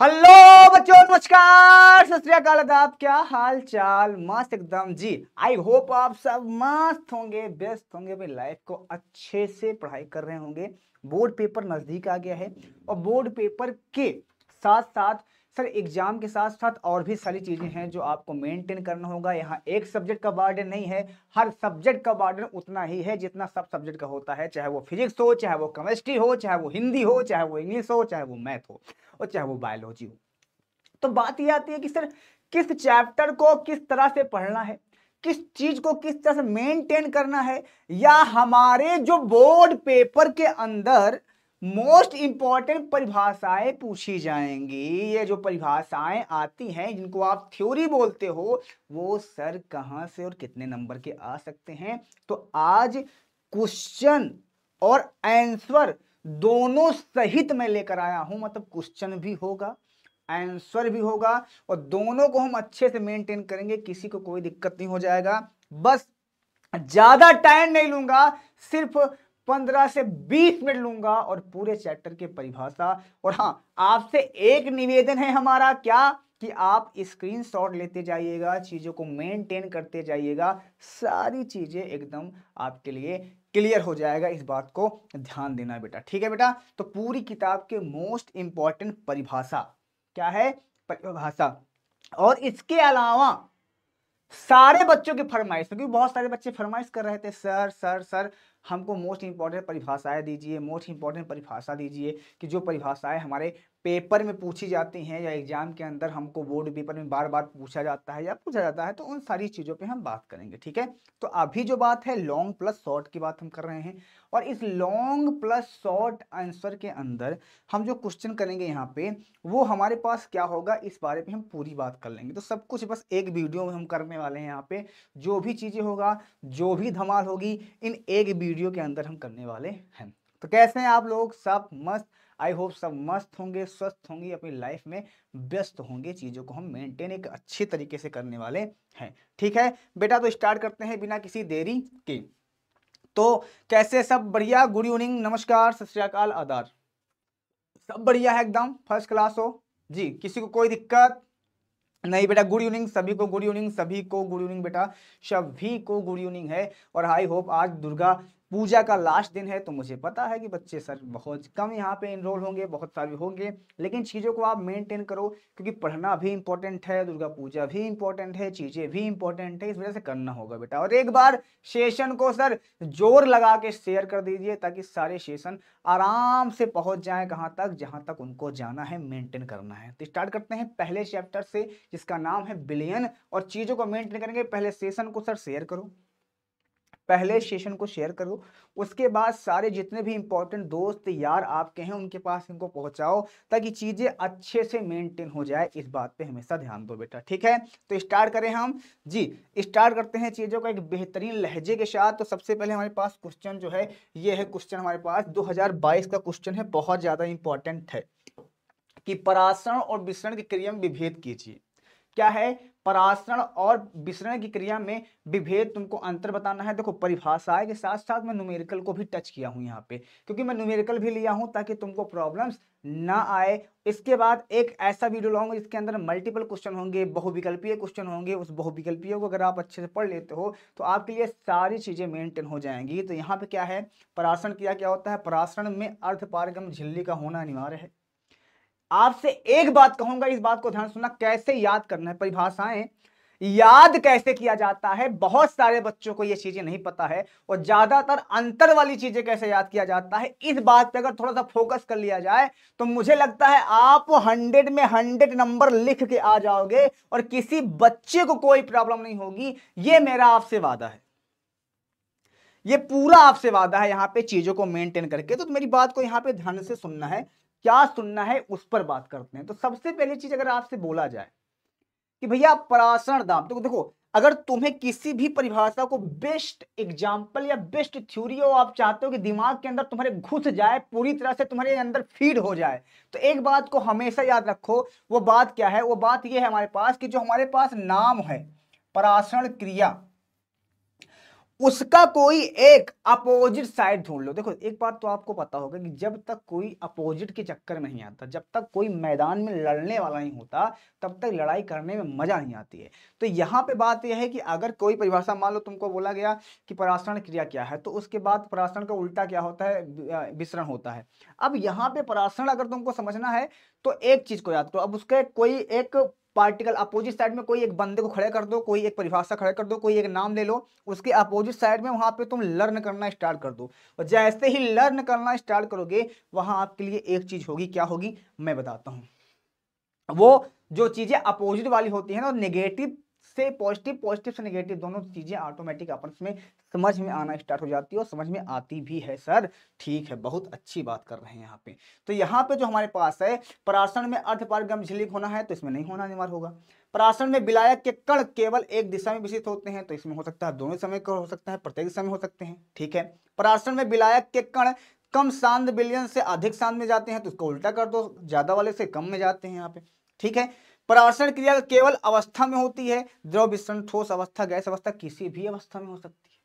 Hello बच्चों, नमस्कार। सत आप क्या हाल चाल मस्त एकदम। जी, आई होप आप सब मस्त होंगे बेस्ट होंगे, अपनी लाइफ को अच्छे से पढ़ाई कर रहे होंगे। बोर्ड पेपर नज़दीक आ गया है और बोर्ड पेपर के साथ साथ सर, एग्ज़ाम के साथ साथ और भी सारी चीज़ें हैं जो आपको मेंटेन करना होगा। यहाँ एक सब्जेक्ट का बार्डन नहीं है। हर सब्जेक्ट का बार्डन उतना ही है जितना सब सब्जेक्ट का होता है। चाहे वो फिजिक्स हो, चाहे वो केमिस्ट्री हो, चाहे वो हिंदी हो, चाहे वो इंग्लिश हो, चाहे वो मैथ हो। और चाहे वो बायोलॉजी हो। तो बात यह आती है कि सर, किस चैप्टर को किस तरह से पढ़ना है? किस चीज़ को किस तरह से मेंटेन करना है? या हमारे जो बोर्ड पेपर के अंदर मोस्ट इंपॉर्टेंट परिभाषाएँ पूछी जाएँगी, ये जो परिभाषाएँ आती हैं, जिनको आप थ्योरी बोलते हो, वो सर कहाँ से और कितने नंबर के आ सकते हैं? तो आज क्वेश्चन और आंसर दोनों सहित मैं लेकर आया हूँ मतलब क्वेश्चन भी होगा आंसर भी होगा, और दोनों को हम अच्छे से मेंटेन करेंगे, किसी को कोई दिक्कत नहीं हो जाएगा। बस ज़्यादा टाइम नहीं लूँगा, सिर्फ़ पंद्रह से बीस मिनट लूँगा, और पूरे चैप्टर के परिभाषा। और हाँ आपसे एक निवेदन है हमारा क्या? कि आप स्क्रीनशॉट लेते जाइएगा, चीज़ों को मेंटेन करते जाइएगा, सारी चीज़ें एकदम आपके लिए क्लियर हो जाएगा। इस बात को ध्यान देना बेटा। ठीक है बेटा? तो पूरी किताब के मोस्ट इंपॉर्टेंट परिभाषा क्या है? परिभाषा। और इसके अलावा सारे बच्चों की फरमाइश, क्योंकि बहुत सारे बच्चे फरमाइश कर रहे थे, सर सर सर हमको मोस्ट इंपॉर्टेंट परिभाषाएँ दीजिए मोस्ट इंपॉर्टेंट परिभाषा दीजिए कि जो परिभाषाएँ हमारे पेपर में पूछी जाती हैं या एग्ज़ाम के अंदर हमको बोर्ड पेपर में बार बार पूछा जाता है या पूछा जाता है तो उन सारी चीज़ों पे हम बात करेंगे, ठीक है? तो अभी जो बात है लॉन्ग प्लस शॉर्ट की बात हम कर रहे हैं और इस लॉन्ग प्लस शॉर्ट आंसर के अंदर हम जो क्वेश्चन करेंगे यहाँ पे, वो हमारे पास क्या होगा, इस बारे में हम पूरी बात कर लेंगे। तो सब कुछ बस एक वीडियो में हम करने वाले हैं यहाँ पे, जो भी चीज़ें होगा, जो भी धमाल होगी, इन एक वीडियो के अंदर हम करने वाले हैं। तो कैसे हैं आप लोग? सब मस्त। आई होप सब मस्त होंगे, स्वस्थ होंगे, अपनी लाइफ में व्यस्त होंगे, चीज़ों को हम मेंटेन एक अच्छे तरीके से करने वाले हैं। ठीक है? बेटा तो स्टार्ट करते हैं बिना किसी देरी के। तो कैसे सब? बढ़िया। गुड इवनिंग नमस्कार। सत श्रीकाल आदार। सब बढ़िया है एकदम? फ़र्स्ट क्लास हो? जी, किसी को कोई दिक्कत? नहीं बेटा गुड इवनिंग सभी को गुड इवनिंग सभी को गुड इवनिंग बेटा। सभी को गुड इवनिंग है। और आई होप आज दुर्गा पूजा का लास्ट दिन है तो मुझे पता है कि बच्चे सर बहुत कम यहाँ पे इनरोल होंगे, बहुत सारे होंगे, लेकिन चीज़ों को आप मेंटेन करो, क्योंकि पढ़ना भी इंपॉर्टेंट है, दुर्गा पूजा भी इंपॉर्टेंट है, चीज़ें भी इंपॉर्टेंट है, इस वजह से करना होगा बेटा। और एक बार सेशन को सर ज़ोर लगा के शेयर कर दीजिए, ताकि सारे सेशन आराम से पहुँच जाए कहाँ तक, जहाँ तक उनको जाना है मेनटेन करना है। तो स्टार्ट करते हैं पहले चैप्टर से, जिसका नाम है बिलियन और चीज़ों को मेनटेन करेंगे, पहले सेशन को सर शेयर करो। पहले सेशन को शेयर करो। उसके बाद सारे जितने भी इंपॉर्टेंट दोस्त, यार आपके हैं, उनके पास इनको पहुंचाओ, ताकि चीज़ें अच्छे से मेंटेन हो जाए। इस बात पे हमेशा ध्यान दो बेटा, ठीक है? तो स्टार्ट करें हम। जी स्टार्ट करते हैं चीज़ों का एक बेहतरीन लहजे के साथ। तो सबसे पहले हमारे पास क्वेश्चन जो है, ये है क्वेश्चन हमारे पास। दो हज़ार बाईस का क्वेश्चन है, बहुत ज़्यादा इंपॉर्टेंट है। कि परासरण और विसरण की क्रिया में विभेद कीजिए। क्या है? परासरण और विसरण की क्रिया में विभेद तुमको अंतर बताना है। देखो, परिभाषाएँ के साथ साथ मैं न्यूमेरिकल को भी टच किया हूँ यहाँ पे, क्योंकि मैं न्यूमेरिकल भी लिया हूँ ताकि तुमको प्रॉब्लम्स ना आए। इसके बाद एक ऐसा वीडियो लाऊँगा जिसके अंदर मल्टीपल क्वेश्चन होंगे, बहुविकल्पीय क्वेश्चन होंगे। उस बहुविकल्पीय को अगर आप अच्छे से पढ़ लेते हो तो आपके लिए सारी चीज़ें मेंटेन हो जाएँगी। तो यहाँ पे क्या है? परासरण क्रिया क्या होता है? परासरण में अर्थ पारगम झिल्ली का होना अनिवार्य है। आपसे एक बात कहूँगा, इस बात को ध्यान सुनना, कैसे याद करना है, परिभाषाएँ। याद कैसे किया जाता है? बहुत सारे बच्चों को ये चीज़ें नहीं पता है, और ज़्यादातर अंतर वाली चीज़ें कैसे याद किया जाता है, इस बात पे अगर थोड़ा सा फोकस कर लिया जाए तो मुझे लगता है आप हंड्रेड में हंड्रेड नंबर लिख के आ जाओगे, और किसी बच्चे को कोई प्रॉब्लम नहीं होगी। ये मेरा आपसे वादा है। ये पूरा आपसे वादा है यहाँ पे चीज़ों को मेंटेन करके। तो तो मेरी बात को यहाँ पे ध्यान से सुनना है। क्या सुनना है उस पर बात करते हैं। तो सबसे पहली चीज़ अगर आपसे बोला जाए कि भैया परासरण दाम तो देखो, अगर तुम्हें किसी भी परिभाषा को बेस्ट एग्ज़ाम्पल या बेस्ट थ्योरी हो, आप चाहते हो कि दिमाग के अंदर तुम्हारे घुस जाए, पूरी तरह से तुम्हारे अंदर फ़ीड हो जाए तो एक बात को हमेशा याद रखो, वो बात क्या है? वो बात ये है हमारे पास कि जो हमारे पास नाम है परासरण क्रिया उसका कोई एक अपोजिट साइड ढूंढ लो। देखो, एक बात तो आपको पता होगा कि जब तक कोई अपोजिट के चक्कर में नहीं आता, जब तक कोई मैदान में लड़ने वाला नहीं होता, तब तक लड़ाई करने में मज़ा नहीं आती है। तो यहाँ पे बात यह है कि अगर कोई परिभाषा, मान लो तुमको बोला गया कि परासरण क्रिया क्या है तो उसके बाद परासरण का उल्टा क्या होता है? विसरण होता है। अब यहाँ पे परासरण अगर तुमको समझना है तो एक चीज़ को याद करो। अब उसके कोई एक पार्टिकल अपोजिट साइड में कोई एक बंदे को खड़े कर दो, कोई एक परिभाषा खड़े कर दो, कोई एक नाम ले लो, उसके अपोजिट साइड में वहाँ पे तुम लर्न करना स्टार्ट कर दो। और जैसे ही लर्न करना स्टार्ट करोगे, वहाँ आपके लिए एक चीज़ होगी, क्या होगी? मैं बताता हूँ। वो जो चीज़ें अपोजिट वाली होती है ना नेगेटिव से पॉजिटिव पॉजिटिव से नेगेटिव दोनों चीज़ें ऑटोमेटिक आपस में समझ में आना स्टार्ट हो जाती है और समझ में आती भी है सर ठीक है, बहुत अच्छी बात कर रहे हैं यहाँ पे। तो यहाँ पे जो हमारे पास है पराशरण में अर्धपारगम झिल्लिक होना है तो इसमें नहीं होना अनिवार्य होगा। पराशरण में विलायक के कण केवल एक दिशा में विशिष्ट होते हैं तो इसमें हो सकता है दोनों समय हो सकता है, प्रत्येक समय हो सकते हैं। ठीक है? पराशरण में विलायक के कण कम शांत बिलियन से अधिक शांत में जाते हैं तो उसको उल्टा कर दो, ज़्यादा वाले से कम में जाते हैं यहाँ पे। ठीक है? परावर्षण क्रिया केवल अवस्था में होती है, द्रव विस्तरण ठोस अवस्था, गैस अवस्था, किसी भी अवस्था में हो सकती है।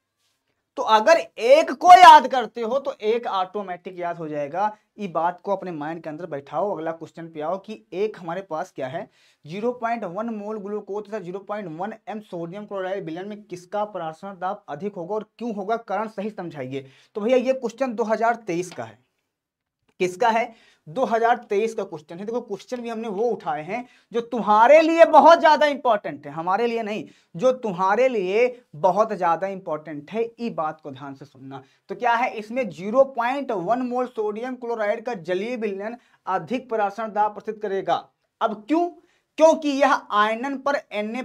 तो अगर एक को याद करते हो तो एक ऑटोमेटिक याद हो जाएगा। ये बात को अपने माइंड के अंदर बैठाओ। अगला क्वेश्चन पे आओ कि एक हमारे पास क्या है? 0.1 मोल ग्लूकोज तथा 0.1 एम सोडियम क्लोराइड विलयन में किसका परासरण दाब अधिक होगा और क्यों होगा? कारण सही समझाइए। तो भैया, ये क्वेश्चन 2023 का है। किसका है? 2023 का क्वेश्चन है। देखो क्वेश्चन भी हमने वो उठाए हैं जो तुम्हारे लिए बहुत ज़्यादा इंपॉर्टेंट है। हमारे लिए नहीं, जो तुम्हारे लिए बहुत ज़्यादा इंपॉर्टेंट है इस बात को ध्यान से सुनना। तो क्या है? इसमें 0.1 मोल सोडियम क्लोराइड का जलीय विलयन अधिक पराशरण दाब प्रस्तुत करेगा। अब क्यों? क्योंकि यह आयनन पर एन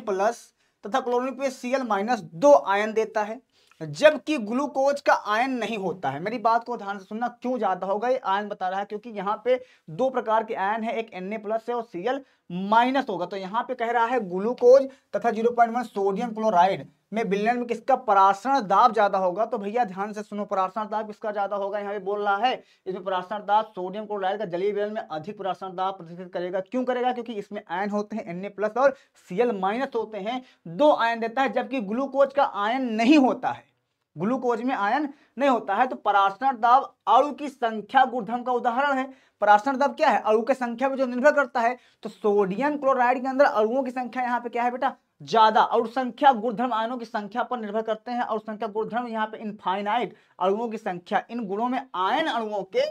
तथा क्लोरीन पे सीएल माइनस दो आयन देता है। जबकि ग्लूकोज का आयन नहीं होता है। मेरी बात को ध्यान से सुनना क्यों ज़्यादा होगा ये आयन बता रहा है क्योंकि यहाँ पे दो प्रकार के आयन है, एक एन प्लस है और सीएल माइनस होगा। तो यहाँ पे कह रहा है ग्लूकोज तथा 0.1 सोडियम क्लोराइड में विलयन में किसका परासरण दाब ज़्यादा होगा? तो भैया ध्यान से सुनो, परासरण दाब किसका ज़्यादा होगा? यहाँ पे बोल रहा है, इसमें परासरण दाब सोडियम क्लोराइड का जलीय विलयन में अधिक परासरण दाब प्रदर्शित करेगा। क्यों करेगा? क्योंकि इसमें आयन होते हैं एन प्लस और सीएल माइनस होते हैं। दो आयन देता है, जबकि ग्लूकोज का आयन नहीं होता है। ग्लूकोज में आयन नहीं होता है तो पराशरण दाब अणु की संख्या गुणधर्म का उदाहरण है। पराशरण दाब क्या है? अणु की संख्या पर जो निर्भर करता है तो सोडियम क्लोराइड के अंदर अणुओं की संख्या यहाँ पे क्या है बेटा? ज़्यादा। और संख्या गुणधर्म आयनों की संख्या पर निर्भर करते हैं, और संख्या गुणधर्म यहाँ पे इनफाइनाइट अणुओं की संख्या। इन गुणों में आयन अणुओं के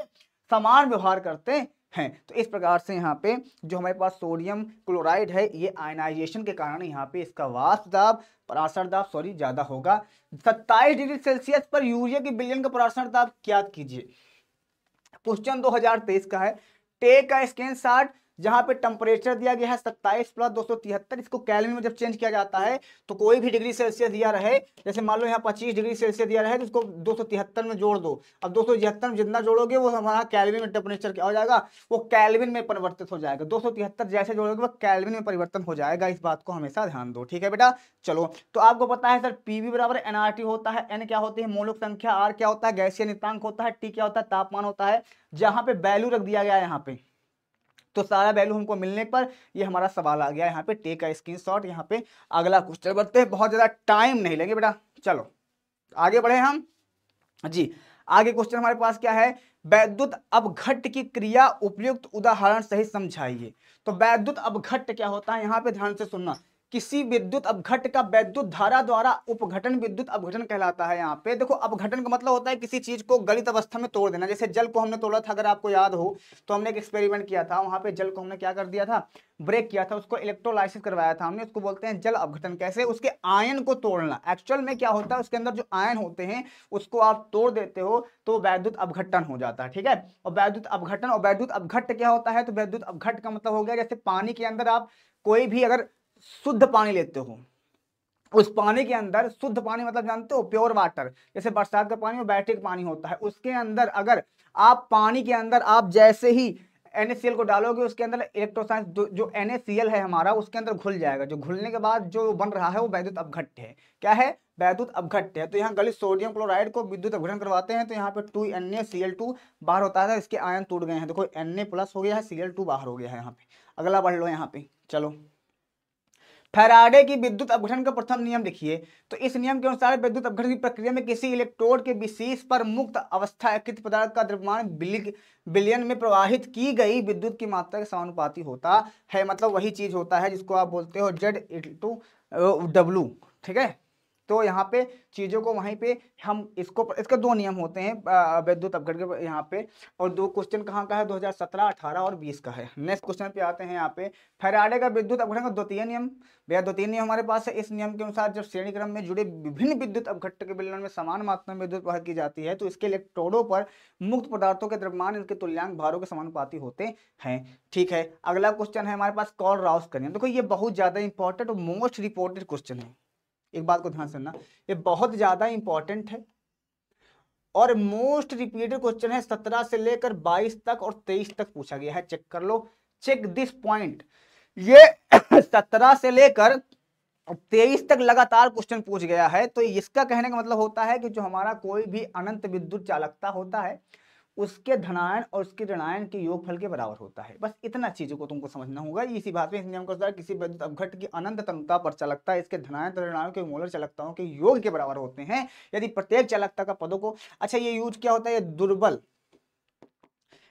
समान व्यवहार करते हैं। तो इस प्रकार से यहाँ पे जो हमारे पास सोडियम क्लोराइड है, ये आयनाइजेशन के कारण यहाँ पे इसका वाष्प दाब दाब, सॉरी, ज़्यादा होगा। सत्ताईस डिग्री सेल्सियस पर यूरिया के बिलियन का पराशर दाब, क्या कीजिए? क्वेश्चन 2023 का है। टेक का स्कैन शॉट जहाँ पे टेम्परेचर दिया गया है सत्ताईस प्लस दो इसको कैलविन में जब चेंज किया जाता है तो कोई भी डिग्री सेल्सियस दिया रहे, जैसे मान लो यहाँ पच्चीस डिग्री सेल्सियस दिया रहे तो उसको दो में जोड़ दो। अब दो में जितना जोड़ोगे, वो हमारा कैलविन में टेम्परेचर क्या हो जाएगा? वो कैलविन में परिवर्तित हो जाएगा। दो सौ तिहत्तर जैसे जोड़ोगे, वो कैलविन में परिवर्तन हो जाएगा। इस बात को हमेशा ध्यान दो, ठीक है बेटा? चलो तो आपको पता है सर पीवी बराबर एनआरटी होता है। एन क्या होती है? मोलक संख्या आर क्या होता है? गैसीय नितांक होता है। टी क्या होता है? तापमान होता है। जहाँ पे वैल्यू रख दिया गया है यहाँ पे। तो सारा वैल्यू हमको मिलने पर ये हमारा सवाल आ गया। यहाँ पे टेक का स्क्रीन शॉट यहाँ पे अगला क्वेश्चन बढ़ते हैं। बहुत ज़्यादा टाइम नहीं लेंगे बेटा। चलो, आगे बढ़े हम। जी, आगे क्वेश्चन हमारे पास क्या है? वैद्युत अवघट की क्रिया उपयुक्त उदाहरण सही समझाइए। तो वैद्युत अपघट्ट क्या होता है? यहाँ पे ध्यान से सुनना। किसी विद्युत अपघट का वैद्युत धारा द्वारा उपघटन, विद्युत अपघटन कहलाता है यहाँ पे। देखो, अपघटन का मतलब होता है किसी चीज़ को गलित अवस्था में तोड़ देना। जैसे जल को हमने तोड़ा था, अगर आपको याद हो तो हमने एक एक्सपेरिमेंट किया था। वहाँ पे जल को हमने क्या कर दिया था? ब्रेक किया था, उसको इलेक्ट्रोलाइसिस करवाया था हमने। उसको बोलते हैं जल अपघटन। कैसे? उसके आयन को तोड़ना। एक्चुअल में क्या होता है? उसके अंदर जो आयन होते हैं, उसको आप तोड़ देते हो तो वैद्युत अपघटन हो जाता है, ठीक है? और वैद्युत अपघटन, और वैद्युत अपघट क्या होता है? तो वैद्युत अपघट का मतलब हो गया, जैसे पानी के अंदर आप कोई भी अगर शुद्ध पानी लेते हो। उस पानी के अंदर शुद्ध पानी मतलब जानते हो? Pure water. जैसे बरसात का पानी और बैटरिक पानी होता है। उसके अंदर अगर आप पानी के अंदर आप जैसे ही NaCl को डालोगे, उसके अंदर इलेक्ट्रोसाइंस जो NaCl है हमारा, उसके अंदर घुल जाएगा। जो घुलने के बाद जो बन रहा है वो वैद्युत अपघट्ट है। क्या है? वैद्युत अपघट्ट है। तो यहाँ गलित सोडियम क्लोराइड को विद्युत अपघटन करवाते हैं। तो यहाँ पे टू एन बाहर होता है। इसके आयन टूट गए हैं। देखो एन प्लस हो गया है सी बाहर हो गया है यहाँ पे। अगला बढ़ लो यहाँ पे। चलो। फैराडे की विद्युत अपघटन का प्रथम नियम देखिए। तो इस नियम के अनुसार विद्युत अपघटन की प्रक्रिया में किसी इलेक्ट्रोड के विशेष पर मुक्त अवस्था पदार्थ का द्रव्यमान बिलियन में प्रवाहित की गई विद्युत की मात्रा के समानुपाती होता है। मतलब वही चीज़ होता है जिसको आप बोलते हो जेड इंटू डब्लू ठीक है? तो यहाँ पे चीज़ों को वहीं पे हम इसको, इसके दो नियम होते हैं विद्युत अपघट के यहाँ पे, और दो क्वेश्चन कहाँ का है? 2017 18 और 20 का है। नेक्स्ट क्वेश्चन पे आते हैं यहाँ पे। फैराडे का विद्युत अपघटन का द्वितीय नियम। भैया द्वितीय नियम हमारे पास है। इस नियम के अनुसार जब श्रेणी क्रम में जुड़े विभिन्न विद्युत अपघट के विलयन में समान मात्रा में विद्युत की जाती है तो इसके इलेक्ट्रोडों पर मुक्त पदार्थों के द्रव्यमान, इनके तुल्यांक भारों के समानुपाती होते हैं। ठीक है, अगला क्वेश्चन है हमारे पास कॉल राउस का नियम। देखो, ये बहुत ज़्यादा इंपॉर्टेंट और मोस्ट रिपोर्टेड क्वेश्चन है। एक बात को ध्यान सुनना। ये बहुत ज़्यादा इंपॉर्टेंट है और मोस्ट रिपीटेड क्वेश्चन है सत्रह से लेकर बाईस तक और तेईस तक पूछा गया है। चेक कर लो। चेक दिस पॉइंट ये सत्रह से लेकर तेईस तक लगातार क्वेश्चन पूछ गया है। तो इसका कहने का मतलब होता है कि जो हमारा कोई भी अनंत विद्युत चालकता होता है उसके धनायन और उसके ऋणायन के योगफल के बराबर होता है। बस इतना चीज़ों को तुमको समझना होगा। इसी बात में इस नियम के अनुसार किसी विद्युत अवघट की अनंत तनुता पर चलकता इसके धनायन तथा ऋणायन के मोलर चलकताओं के योग के बराबर होते हैं। यदि प्रत्येक चलकता का पदों को अच्छा ये यूज़ क्या होता है? दुर्बल।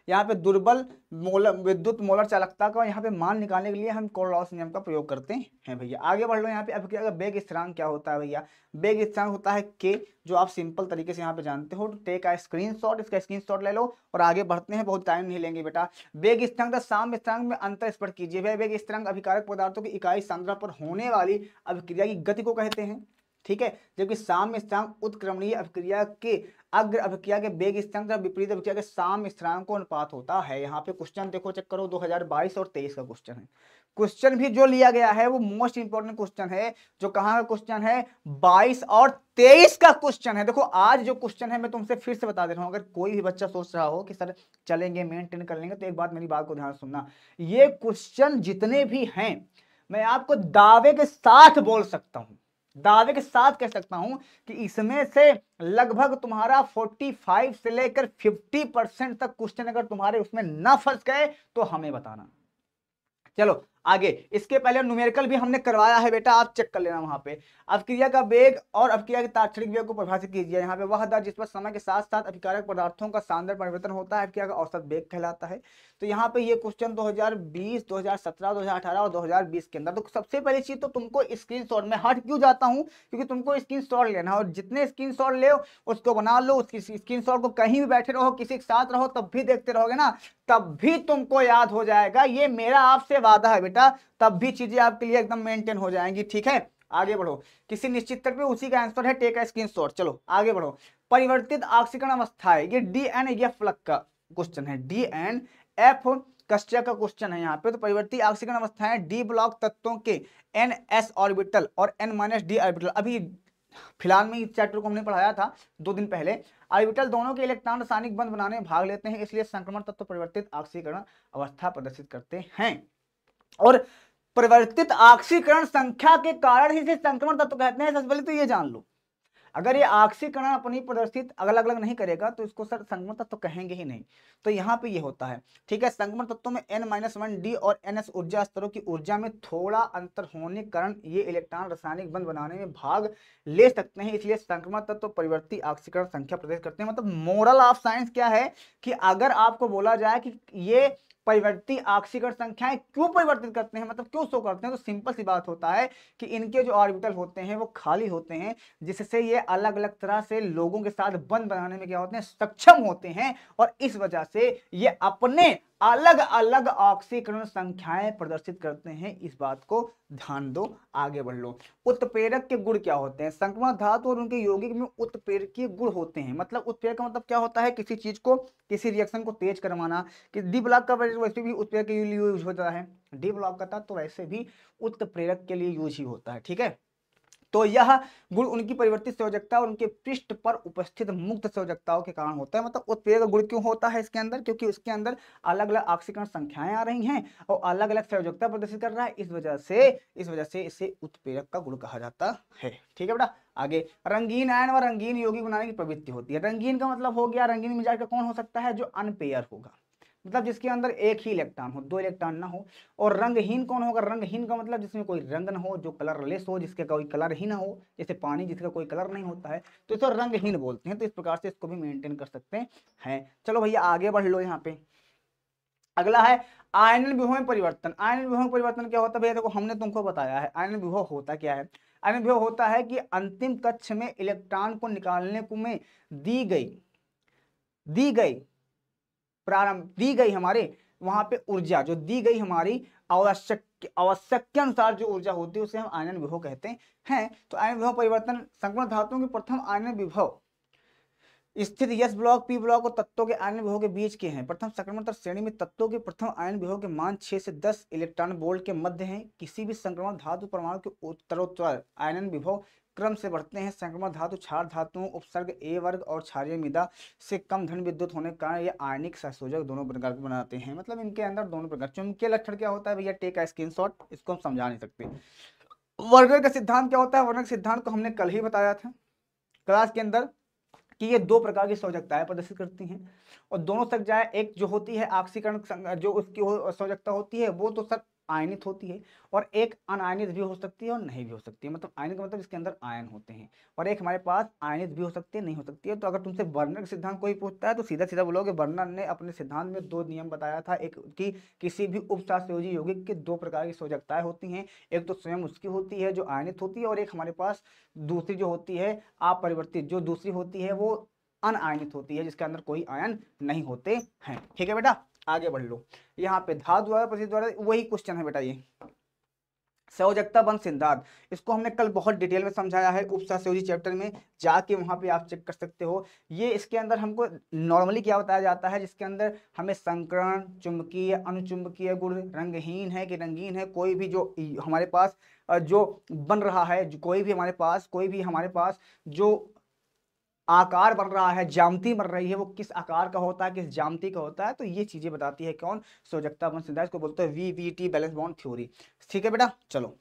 यहाँ पे दुर्बल मोलर विद्युत मोलर चालकता का यहाँ पे मान निकालने के लिए हम कोरलॉस नियम का प्रयोग करते हैं भैया। आगे बढ़ लो यहाँ पे। अब क्या बेग स्थिरांक क्या होता है भैया? बेग स्थिरांक होता है के जो आप सिंपल तरीके से यहाँ पे जानते हो। टेक आ स्क्रीन शॉट इसका स्क्रीन शॉट ले लो और आगे बढ़ते हैं। बहुत टाइम नहीं लेंगे बेटा। बेग स्थिरांक साम स्थिरांक में अंतर स्पष्ट कीजिए। भैया बेग स्थिरांक अभिकारक पदार्थों की इकाई सांद्रा पर होने वाली अभिक्रिया की गति को कहते हैं। ठीक है? जबकि साम्य स्थिरांक उत्क्रमणीय अभिक्रिया के अग्र अभिक्रिया के बेग स्थिरांक विपरीत अभिक्रिया के साम्य स्थिरांक को अनुपात होता है। यहाँ पे क्वेश्चन देखो चेक करो 2022 और 23 का क्वेश्चन है। क्वेश्चन भी जो लिया गया है, वो मोस्ट इंपोर्टेंट क्वेश्चन है, जो कहाँ का क्वेश्चन है? 22 और 23 का क्वेश्चन है। देखो, आज जो क्वेश्चन है, मैं तुमसे फिर से बता दे रहा हूँ। अगर कोई भी बच्चा सोच रहा हो कि, सर, चलेंगे मेंटेन कर लेंगे तो एक बात मेरी बात को ध्यान सुनना। ये क्वेश्चन जितने भी हैं, मैं आपको दावे के साथ बोल सकता हूँ। दावे के साथ कह सकता हूँ कि इसमें से लगभग तुम्हारा 45 से लेकर 50 परसेंट तक क्वेश्चन अगर तुम्हारे उसमें ना फंस गए तो हमें बताना। चलो आगे इसके पहले न्यूमेरिकल भी हमने करवाया है बेटा आप चेक कर लेना वहाँ पे। अभिक्रिया का वेग और अभिक्रिया के ताक्षणिक वेग को परिभाषित कीजिए। यहाँ पे वह दर जिस पर समय के साथ साथ अभिकारक पदार्थों का सांद्र परिवर्तन होता है अभिक्रिया का औसत वेग कहलाता है। तो यहाँ पे ये क्वेश्चन 2020, 2017, 2018 और 2020 के अंदर। तो सबसे पहली चीज़ तो तुमको स्क्रीन शॉट में हट क्यों जाता हूँ? क्योंकि तुमको स्क्रीन शॉट लेना और जितने स्क्रीन शॉट ले उसको बना लो उसकी स्क्रीन को कहीं भी बैठे रहो किसी के साथ रहो तब भी देखते रहोगे ना तब भी तुमको याद हो जाएगा। ये मेरा आपसे वादा है बेटा, तब भी चीज़ें आपके लिए एकदम मेंटेन हो जाएँगी, ठीक है? आगे बढ़ो। किसी निश्चित तक पे उसी का आंसर है टेक स्क्रीन शॉट चलो, आगे बढ़ो। परिवर्तित ऑक्सीकरण अवस्था है। ये डी एन एफ़ फ्लक का क्वेश्चन है। डी एन एफ़ कश्चय का क्वेश्चन है यहाँ पे। तो परिवर्तित ऑक्सीकरण अवस्थाएँ डी ब्लॉक तत्वों के एन एस ऑर्बिटल और एन माइनस डी ऑर्बिटल अभी फ़िलहाल में इस चैप्टर को हमने पढ़ाया था दो दिन पहले। ऑर्बिटल दोनों के इलेक्ट्रॉन रासायनिक बंध बनाने में भाग लेते हैं, इसलिए संक्रमण तत्व परिवर्तित ऑक्सीकरण अवस्था प्रदर्शित करते हैं। और परिवर्तित ऑक्सीकरण संख्या के कारण ही इसे संक्रमण तत्व कहते हैं सबसे पहले तो ये जान लो। अगर ये ऑक्सीकरण अपनी प्रदर्शित अलग अलग नहीं करेगा तो इसको सर संक्रमण तत्व तो कहेंगे ही नहीं। तो यहाँ पे ये होता है, ठीक है, संक्रमण तत्वों में एन माइनस वन डी और एन एस ऊर्जा स्तरों की ऊर्जा में थोड़ा अंतर होने कारण ये इलेक्ट्रॉन रासायनिक बंध बनाने में भाग ले सकते हैं, इसलिए संक्रमण तत्व तो परिवर्ती ऑक्सीकरण संख्या प्रदर्शित करते हैं। मतलब मोरल ऑफ़ साइंस क्या है कि अगर आपको बोला जाए कि ये परिवर्ती आक्षीकर संख्याएँ क्यों परिवर्तित करते हैं? मतलब क्यों शो करते हैं? तो सिंपल सी बात होता है कि इनके जो ऑर्बिटल होते हैं, वो खाली होते हैं, जिससे ये अलग अलग तरह से लोगों के साथ बंद बनाने में क्या होते हैं? सक्षम होते हैं और इस वजह से ये अपने अलग अलग ऑक्सीकरण संख्याएँ प्रदर्शित करते हैं। इस बात को ध्यान दो, आगे बढ़ लो। उत्प्रेरक के गुण क्या होते हैं? संक्रमण धातु और उनके यौगिक में उत्प्रेरकीय गुण होते हैं। मतलब उत्प्रेरक का मतलब क्या होता है? किसी चीज़ को, किसी रिएक्शन को तेज करवाना, कि डी ब्लॉक का वैसे भी उत्प्रेरक के लिए यूज़ होता है। डी ब्लॉक का तो वैसे भी उत्प्रेरक के लिए यूज़ ही होता है, ठीक है? तो यह गुण उनकी परिवर्तित संयोजकता और उनके पृष्ठ पर उपस्थित मुक्त संयोजकताओं के कारण होता है। मतलब उत्प्रेरक गुण क्यों होता है इसके अंदर? क्योंकि उसके अंदर अलग अलग ऑक्सीकरण संख्याएँ आ रही हैं और अलग अलग संयोजकता प्रदर्शित कर रहा है। इस वजह से, इस वजह से इसे उत्प्रेरक का गुण कहा जाता है। ठीक है बेटा? आगे, रंगीन आयन व रंगीन योगी बनाने की प्रवृत्ति होती है। रंगीन का मतलब हो गया, रंगीन मिजाज का कौन हो सकता है? जो अनपेयर होगा। मतलब जिसके अंदर एक ही इलेक्ट्रॉन हो, दो इलेक्ट्रॉन ना हो। और रंगहीन कौन होगा? रंगहीन का मतलब जिसमें कोई रंग ना हो, जो कलरलेस हो, जिसके कोई कलर ही ना हो, जैसे पानी जिसका कोई कलर नहीं होता है। तो इसे रंगहीन बोलते हैं तो इस प्रकार से इसको भी मेंटेन कर सकते हैं। चलो भैया, आगे बढ़ लो यहाँ पे। अगला है आयन विभव में परिवर्तन। आयन विभव में परिवर्तन क्या होता है भैया? देखो, हमने तुमको बताया है आयन विभव होता क्या है? आयन विभव होता है कि अंतिम कक्ष में इलेक्ट्रॉन को निकालने को में दी गई दी गई प्रारंभ, दी गई हमारे वहाँ पे ऊर्जा, जो दी गई हमारी आवश्यक आवश्यक के अनुसार जो ऊर्जा होती है, उसे हम आयन विभव कहते हैं। तो आयन विभव परिवर्तन संक्रमण धातुओं के प्रथम आयन विभव। स्थित यस ब्लॉक, पी ब्लॉक और तत्वों के आयन विभव के बीच के हैं। प्रथम संक्रमण श्रेणी में तत्वों के प्रथम आयन विभव के मान 6 से 10 इलेक्ट्रॉन वोल्ट के मध्य हैं। किसी भी संक्रमण धातु परमाणु के उत्तरोत्तर आयन विभव क्रम से बढ़ते हैं। संक्रमण धातु, क्षार धातुओं उपसर्ग, ए वर्ग और क्षारीय मिदा से कम धन विद्युत होने के कारण ये आयनिक संशोधक दोनों प्रकार के बनाते हैं। मतलब इनके अंदर दोनों प्रकार। चुंबकीय लक्षण क्या होता है भैया? टेक स्क्रीन शॉट इसको हम समझा नहीं सकते। वर्गर का सिद्धांत क्या होता है? वर्णक सिद्धांत को हमने कल ही बताया था। क्लास के अंदर कि ये दो प्रकार की संयोजकताएँ प्रदर्शित करती हैं और दोनों सक जाए एक जो होती है ऑक्सीकरण जो उसकी संयोजकता होती है, वो तो सर आयनित होती है और एक अनायनित भी हो सकती है और नहीं भी हो सकती है। मतलब आयनित का मतलब इसके अंदर आयन होते हैं और एक हमारे पास आयनित भी हो सकती है, नहीं हो सकती है। तो अगर तुमसे वर्णन सिद्धांत कोई पूछता है तो सीधा सीधा बोलोगे, वर्णन ने अपने सिद्धांत में दो नियम बताया था, एक कि किसी भी उपशास्योजी यौगिक के दो प्रकार की सोजकताएँ होती हैं। एक तो स्वयं उसकी होती है, जो आयनित होती है, और एक हमारे पास दूसरी जो होती है, अपरिवर्तित, जो दूसरी होती है, वो अनआयनित होती है, जिसके अंदर कोई आयन नहीं होते हैं। ठीक है बेटा? आगे बढ़ लो। यहाँ पे धातु द्वारा प्रसिद्ध द्वारा, वही क्वेश्चन है बेटा ये। संयोजकता बंद सिद्धांत। इसको हमने कल बहुत डिटेल में समझाया है उपसहयोजी चैप्टर में। जाके वहाँ पे आप चेक कर सकते हो। ये इसके अंदर हमको नॉर्मली क्या बताया जाता है, जिसके अंदर हमें संकरण, चुंबकीय, अनुचुंबकीय गुण रंगहीन है कि रंगीन है, कोई भी जो हमारे पास जो बन रहा है, जो कोई भी हमारे पास, कोई भी हमारे पास जो आकार बन रहा है जामती बन रही है, वो किस आकार का होता है, किस जामती का होता है तो ये चीज़ें बताती है कौन? सोजकता बन सिद्धांत को बोलते हैं V V T valence bond theory ठीक है बेटा? चलो।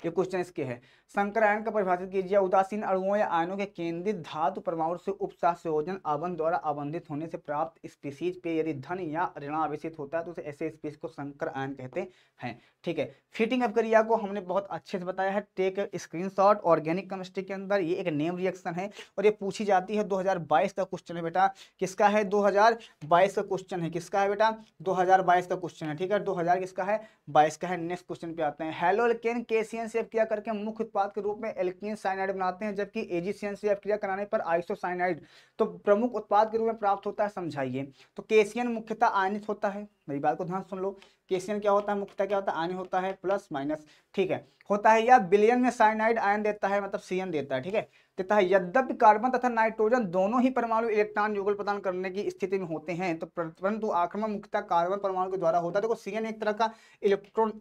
ये क्वेश्चन इसके है। संकरायन का परिभाषित कीजिए। उदासीन अणुओं या आयनों के केंद्रित धातु परमाणु से उपसाह संयोजन आबंध द्वारा आबंधित होने से प्राप्त स्पीसीज पे यदि धन या ऋणावेशित होता है तो उसे ऐसे स्पीस को संकर आयन कहते हैं। ठीक है, फिटिंग ऑफ़ क्रिया को हमने बहुत अच्छे से बताया है। टेक स्क्रीनशॉट ऑर्गेनिक केमिस्ट्री के अंदर ये एक नेम रिएक्शन है और ये पूछी जाती है 2022 का क्वेश्चन है बेटा। किसका है 2022 का क्वेश्चन है? किसका है बेटा? 2022 का क्वेश्चन है। ठीक है 2000 किसका है? 22 का है। नेक्स्ट क्वेश्चन पे आते हैं। हेलोकेन केसियन सेव किया करके मुख्य उत्पाद के रूप में एल्किन साइनाइड बनाते हैं, जबकि एजीसीएन से क्रिया कराने पर आइसोसाइनाइड। तो प्रमुख उत्पाद के रूप में प्राप्त होता है, समझाइए। तो केसियन मुख्यतः आयनित होता है, मेरी बात को ध्यान सुन लो। केसियन क्या होता है? मुख्यतः क्या होता है? आयन होता है, प्लस माइनस, ठीक है। होता है या बिलियन में साइनाइड आयन देता है मतलब सी देता है, ठीक है। देता है यद्यपि कार्बन तथा नाइट्रोजन दोनों ही परमाणु इलेक्ट्रॉन युगल प्रदान करने की स्थिति में होते हैं तो परंतु आक्रमण मुख्यतः कार्बन परमाणु के द्वारा होता है। देखो सी एक तरह का इलेक्ट्रॉन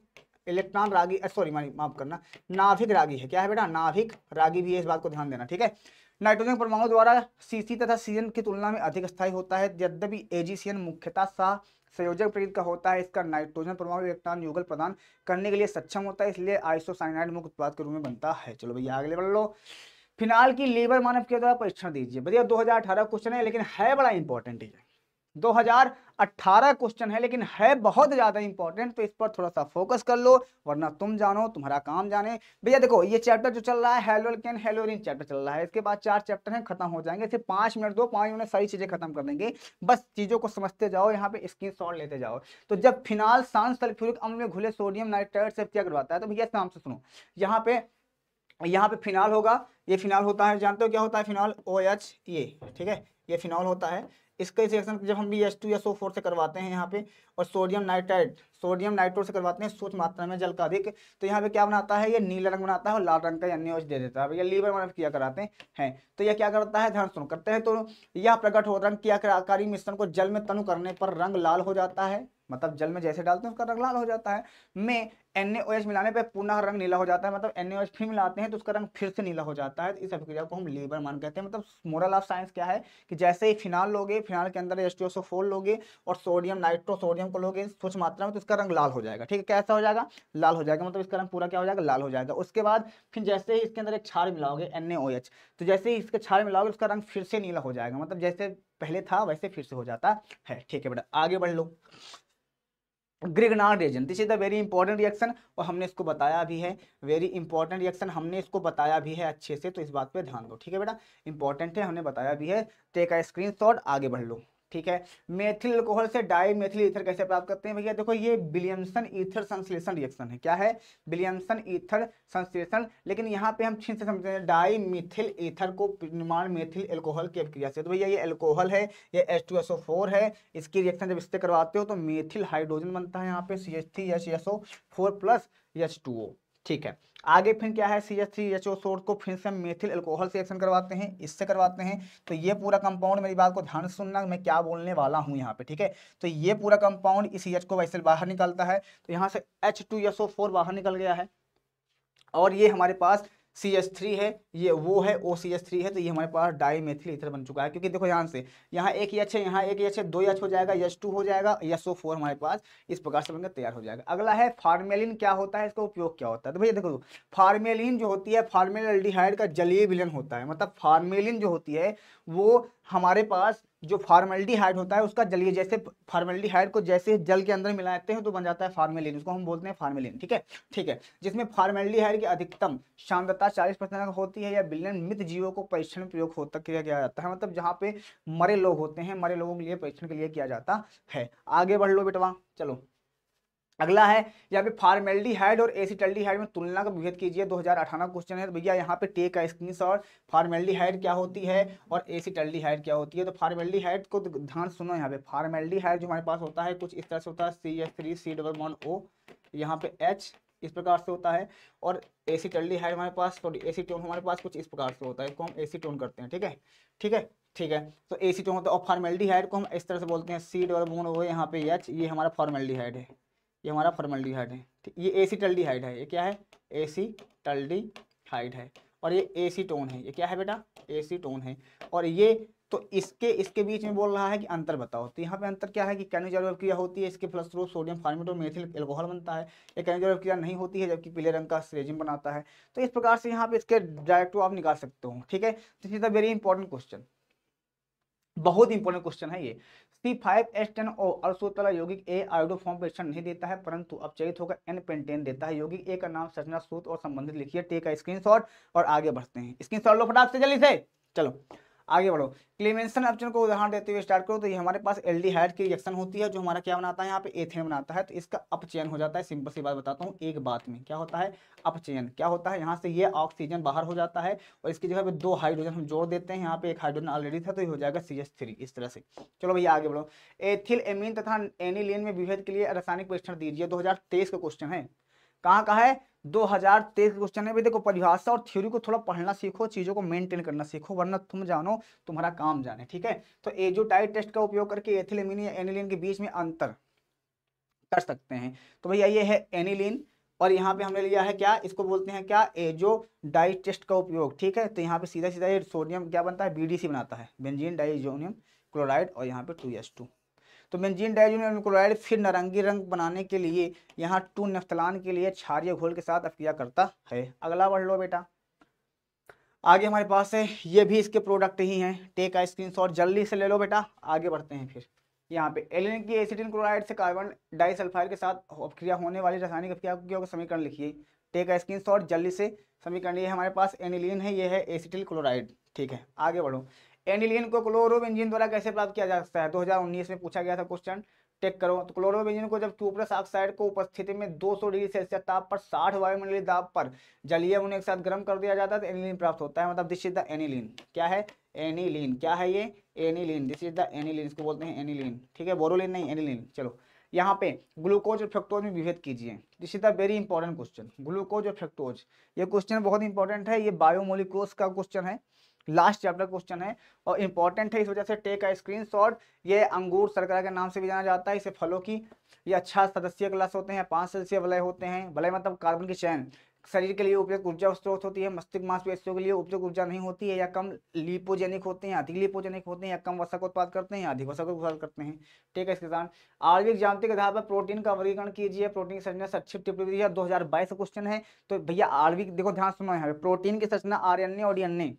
इलेक्ट्रॉन रागी सॉरी मानी, माफ़ करना, नाभिक रागी है। क्या है बेटा? नाभिक रागी भी है, इस बात को ध्यान देना, ठीक है? नाइट्रोजन परमाणु द्वारा सीसी तथा सीज़न की तुलना में अधिक स्थायी होता है, यद्यपि एजीसीएन मुख्यतः सा संयोजक प्रकृति का होता है, इसका नाइट्रोजन परमाणु इलेक्ट्रॉन युगल प्रदान करने के लिए सक्षम होता है, इसलिए आइसोसाइनाइड मुख्य उत्पाद के रूप में बनता है। चलो भैया अगले बढ़ लो। फिनाल की लीवर मानव के द्वारा परीक्षण दीजिए। भैया 2018 क्वेश्चन है, लेकिन है बड़ा इंपॉर्टेंट है? 2018 क्वेश्चन है, लेकिन है बहुत ज़्यादा इंपॉर्टेंट तो इस पर थोड़ा सा फोकस कर लो, वरना तुम जानो, तुम्हारा काम जाने। भैया देखो, ये चैप्टर जो चल रहा है हेलोकेन हेलोरिन चैप्टर चल रहा है। इसके बाद चार चैप्टर हैं, खत्म हो जाएँगे। सिर्फ़ पाँच मिनट दो पाँच मिनट सारी चीज़ें खत्म कर देंगे। बस चीज़ों को समझते जाओ, यहाँ पे स्क्रीन लेते जाओ। तो जब फिनाल सांस सल्फ्यूरिक अम्ल में घुले सोडियम नाइट्राइड से क्या करवाता है तो भैया नाम से सुनो। यहाँ पे यहाँ पे फिनाल होगा। ये फिनाल होता है, जानते हो क्या होता है फिनाल ओ एच ये ठीक है? ये फिनॉल होता है। इसका रिएक्शन जब हम बी एच टू या सो फोर से करवाते हैं यहाँ पे, और सोडियम नाइट्राइड सोडियम नाइट्रोड से करवाते हैं, सूक्ष्म मात्रा में जल का अधिक तो यहाँ पे क्या बनाता है? ये नीला रंग बनाता है और लाल रंग का अन्य दे देता है। भैया लीवर मानव किया कराते हैं। तो यह क्या करता है? ध्यान सुनो, करते हैं तो यह प्रकट हो, रंग किया आकारी मिश्रण को जल में तनु करने पर रंग लाल हो जाता है। मतलब जल में जैसे डालते हैं, उसका रंग लाल हो जाता है। में एन मिलाने पे पुनः रंग नीला हो जाता है। मतलब एन फिर मिलाते हैं तो उसका रंग फिर से नीला हो जाता है। इस अभिक्रिया को हम लीवर मान कहते हैं। मतलब मोरल ऑफ़ साइंस क्या है कि जैसे ही फिनाल लोगे फिनाल के अंदर एच लोगे और सोडियम नाइट्रो सोडियम को लोगे कुछ मात्रा में तो इसका रंग लाल हो जाएगा। ठीक है, कैसा हो जाएगा? लाल हो जाएगा। मतलब इसका रंग पूरा क्या हो जाएगा? लाल हो जाएगा। उसके बाद फिर जैसे ही इसके अंदर एक छाल मिलाओगे एन तो जैसे ही इसके छाल मिलाओगे, उसका रंग फिर से नीला हो जाएगा। मतलब जैसे पहले था, वैसे फिर से हो जाता है। ठीक है बेटा, आगे बढ़ लो। Grignard reagent. This is the very important reaction और हमने इसको बताया भी है। वेरी इंपॉर्टेंट रिएक्शन हमने इसको बताया भी है अच्छे से तो इस बात पे ध्यान दो। ठीक है बेटा? इंपॉर्टेंट है, हमने बताया भी है। टेक आ स्क्रीनशॉट आगे बढ़ लो। ठीक है? मेथिल अल्कोहल से डाई मेथिल ईथर कैसे प्राप्त करते हैं? भैया, देखो ये विलियमसन ईथर संश्लेषण रिएक्शन है। क्या है? विलियमसन ईथर संश्लेषण। लेकिन यहाँ पे हम ठीक से समझते हैं डाई मिथिल ईथर को निर्माण मेथिल एल्कोहल की अभिक्रिया से। तो भैया, ये अल्कोहल है, ये H two S O four है। इसकी रिएक्शन जब इससे करवाते हो तो मेथिल हाइड्रोजन बनता है यहाँ पे C H three H S O four plus H two O ठीक है। आगे फिर क्या है? C H three H O source को फिर से मेथिल एल्कोहल से एक्शन करवाते हैं, इससे करवाते हैं। तो ये पूरा कंपाउंड मेरी बात को ध्यान से सुनना, मैं क्या बोलने वाला हूँ यहाँ पे, ठीक है? तो ये पूरा कंपाउंड इस एच को वैसे बाहर निकलता है। तो यहाँ से H two S O four बाहर निकल गया है। और ये हमारे पास सी एस थ्री है, ये वो है ओ सी एस थ्री है तो ये हमारे पास डाई मेथिल इथर बन चुका है। क्योंकि देखो यहाँ से, यहाँ एक एच है, यहाँ एक एच है, दो एच हो जाएगा एच टू हो जाएगा यस ओ फोर हमारे पास इस प्रकार से बनकर तैयार हो जाएगा। अगला है फार्मेलिन क्या होता है, इसका उपयोग क्या होता है? तो भैया देखो फार्मेलिन जो होती है फार्मेल का जलीय विलन होता है। मतलब फार्मेलिन जो होती है, वो हमारे पास जो फार्मेल्डिहाइड होता है, उसका जलीय जैसे फार्मेल्डिहाइड को जैसे जल के अंदर मिलाते हैं तो बन जाता है फार्मेलिन उसको हम बोलते हैं फार्मेलिन ठीक है? ठीक है। जिसमें फार्मेल्डिहाइड की अधिकतम सांद्रता 40 परसेंट होती है या बिलियन मित जीवों को परीक्षण प्रयोग होता किया किया जाता है। मतलब जहाँ पे मरे लोग होते हैं, मरे लोगों के लिए परीक्षण के लिए किया जाता है। आगे बढ़ लो बेटवा चलो। अगला है, यहाँ पे फार्मेल्डिहाइड और एसिटल्डिहाइड में तुलना का विभेद कीजिए 2018 क्वेश्चन है। तो भैया, यहाँ पे टेक का स्क्रीन स्क्रीनशॉट फार्मेल्डिहाइड क्या होती है और एसिटल्डिहाइड क्या होती है? तो फार्मेल्डिहाइड को ध्यान सुनो यहाँ पे। फार्मेल्डिहाइड जो हमारे पास होता है, कुछ इस तरह से होता है C S three C double one O यहाँ पे एच इस प्रकार से होता है और एसिटल्डिहाइड हमारे पास सॉरी एसीटोन हमारे पास कुछ इस प्रकार से होता है, इसको हम एसीटोन करते हैं, ठीक है? ठीक है? ठीक है? तो एसीटोन होता है, और फार्मेल्डिहाइड को हम इस तरह से बोलते हैं सी डबल वन ओ यहाँ पे एच ये हमारा फार्मेल्डिहाइड है। ये हमारा फॉर्मल्डिहाइड है ये एसीटल्डिहाइड है, ये क्या है? एसीटल्डिहाइड है, और ये एसीटोन है, ये क्या है बेटा? एसीटोन है, और ये तो इसके इसके बीच में बोल रहा है कि अंतर बताओ तो यहाँ पे अंतर क्या है कि कैनोजल क्रिया होती है, इसके फलस्वरूप सोडियम फार्मेट और मेथिल एल्कोहल बनता है, ये कैनोजल क्रिया नहीं होती है, जबकि पीले रंग का रेजिम बनाता है तो इस प्रकार से यहाँ पे इसके डायरेक्ट आप निकाल सकते हो, ठीक है? इज़ वेरी इंपॉर्टेंट क्वेश्चन बहुत इंपॉर्टेंट क्वेश्चन है ये C five S ten O अल्सोतला यौगिक ए आयोडोफॉर्म परीक्षण नहीं देता है, परंतु अपचयित होकर एन पेंटेन देता है। यौगिक ए का नाम सचना सूत्र और संबंधित लिखिए टे का स्क्रीनशॉट और आगे बढ़ते हैं। स्क्रीनशॉट लो फटाक से, जल्दी से। चलो। आगे बढ़ो। क्लेमेंसन अपचन को उदाहरण देते हुए स्टार्ट करो। तो ये हमारे पास एल्डिहाइड की रिएक्शन होती है, जो हमारा क्या बनाता है यहाँ पे? एथेन बनाता है। तो इसका अपचयन हो जाता है। सिंपल सी बात बताता हूँ। एक बात में क्या होता है? अपचयन। क्या होता है? यहाँ से ये ऑक्सीजन बाहर हो जाता है और इसकी जगह पे दो हाइड्रोजन हम जोड़ देते हैं। यहाँ पे एक हाइड्रोजन ऑलरेडी था तो ये हो जाएगा सी इस तरह से। चलो भैया, आगे बढ़ो। एथिल एमीन तथा एनिलियन में विभेद के लिए रासायनिक परीक्षण दीजिए। दो हज़ार तेईस का क्वेश्चन है। कहाँ का है? 2023 क्वेश्चन है भाई देखो, परिभाषा और थ्योरी को थोड़ा पढ़ना सीखो, चीज़ों को मेंटेन करना सीखो, वरना तुम जानो तुम्हारा काम जाने, ठीक है? तो एजोटाइट टेस्ट का उपयोग करके एथिलेमिन या एनिलीन के बीच में अंतर कर सकते हैं। तो भैया ये है एनिलिन और यहाँ पे हमने लिया है क्या? इसको बोलते हैं क्या? एजो डाइट टेस्ट का उपयोग, ठीक है? तो यहाँ पे सीधा सीधा ये सोडियम क्या बनता है? बीडीसी बनाता है बेंजीन डाइजोनियम क्लोराइड और यहाँ पे टू एस टू तो बेंजीन डाइजोनियम क्लोराइड फिर नारंगी रंग बनाने के लिए, यहाँ टू नफ्तलान के लिए क्षारिय घोल के साथ अफिया करता है। अगला बढ़ लो बेटा। आगे हमारे पास है, ये भी इसके प्रोडक्ट ही हैं। टेक का स्क्रीनशॉट जल्दी से ले लो बेटा। आगे बढ़ते हैं फिर। यहाँ पे एलिन की एसिटिन क्लोराइड से कार्बन डाइसल्फाइड के साथ अभिक्रिया होने वाली रासायनिक अभिक्रिया का समीकरण लिखिए। टेक का स्क्रीनशॉट जल्दी से समीकरण, ये हमारे पास एनिलीन है, ये है एसिटिल क्लोराइड। ठीक है, आगे बढ़ो। एनिलिन को क्लोरोबेंजीन द्वारा कैसे प्राप्त किया जा सकता है? 2019 में पूछा गया था क्वेश्चन टेक करो। तो क्लोरोबेंजीन को जब ट्यूबरस ऑक्साइड को उपस्थिति में 200 डिग्री सेल्सियस ताप पर 60 वायुमंडलीय दाब पर जलीय उन्हें एक साथ गर्म कर दिया जाता है तो एनिलीन प्राप्त होता है। मतलब दिस इज़ द एनिलीन क्या है? एनिलीन। क्या है ये? Aniline. This is the aniline इसको बोलते हैं एनिलीन। ठीक है? बोरोलिन नहीं, एनिलीन। चलो। यहाँ पे ग्लूकोज और फ्रक्टोज में विभेद कीजिए। This is the very important question glucose और फ्रक्टोज ये क्वेश्चन बहुत इंपॉर्टेंट है। ये बायोमोलिकोस का क्वेश्चन है। लास्ट चैप्टर क्वेश्चन है और इंपॉर्टेंट है इस वजह से टेक का स्क्रीनशॉट ये अंगूर सरकरा के नाम से भी जाना जाता है, इसे फलों की, ये अच्छा सदस्य क्लास होते हैं, पाँच सदस्य वलय होते हैं वलय मतलब कार्बन की चैन शरीर के लिए उपयुक्त ऊर्जा स्रोत होती है, मस्तिष्क मांसपेशियों के लिए उपयुक्त ऊर्जा नहीं होती है, या कम लिपोजेनिक होते हैं, अधिक लिपोजेनिक होते हैं, या कम वसा का उत्पाद करते हैं अधिक वसा का उत्पाद करते हैं। ठीक है इसके साथ आणविक जानते के आधार पर प्रोटीन का वर्गीकरण कीजिए प्रोटीन की संरचना संक्षिप्त टिप्पणी दो हज़ार बाईस क्वेश्चन है तो भैया आर्विक देखो ध्यान सुनो यहाँ प्रोटीन की संरचना आर और डीएनए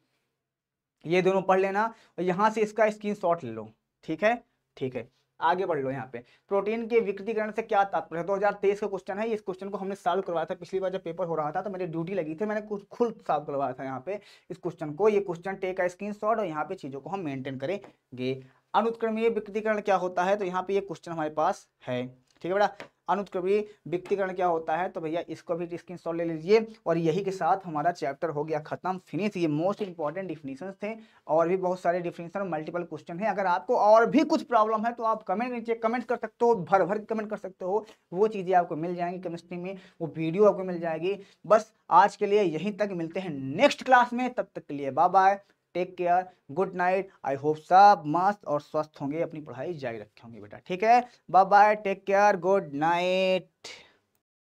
ये दोनों पढ़ लेना और यहाँ से इसका स्क्रीन शॉट ले लो। ठीक है? ठीक है। आगे बढ़ लो यहाँ पे। प्रोटीन के विकृतिकरण से क्या तात्पर्य? दो हज़ार तेईस का क्वेश्चन है। इस क्वेश्चन को हमने सॉल्व करवाया था। पिछली बार जब पेपर हो रहा था तो मेरी ड्यूटी लगी थी। मैंने कुछ खुद सॉल्व करवाया था यहाँ पे इस क्वेश्चन को। ये क्वेश्चन टेक का स्क्रीन और यहाँ पे चीज़ों को हम मेंटेन करेंगे। अनुत्क्रमीय विकृतिकरण क्या होता है? तो यहाँ पे ये क्वेश्चन हमारे पास है। ठीक है बेटा? अनुत्क्रमी व्यक्तिकरण क्या होता है तो भैया इसको भी स्क्रीन ले लीजिए और यही के साथ हमारा चैप्टर हो गया खत्म फिनिश ये मोस्ट इंपॉर्टेंट डिफिनेशन थे और भी बहुत सारे डिफिनेशन मल्टीपल क्वेश्चन है। अगर आपको और भी कुछ प्रॉब्लम है तो आप कमेंट नीचे कमेंट कर सकते हो, भर भर कमेंट कर सकते हो। वो चीज़ें आपको मिल जाएँगी केमिस्ट्री में, वो वीडियो आपको मिल जाएगी। बस आज के लिए यहीं तक, मिलते हैं नेक्स्ट क्लास में, तब तक के लिए bye bye take care, good night, I hope सब मस्त और स्वस्थ होंगे, अपनी पढ़ाई जारी रखे होंगे बेटा, ठीक है? Bye bye take care, good night.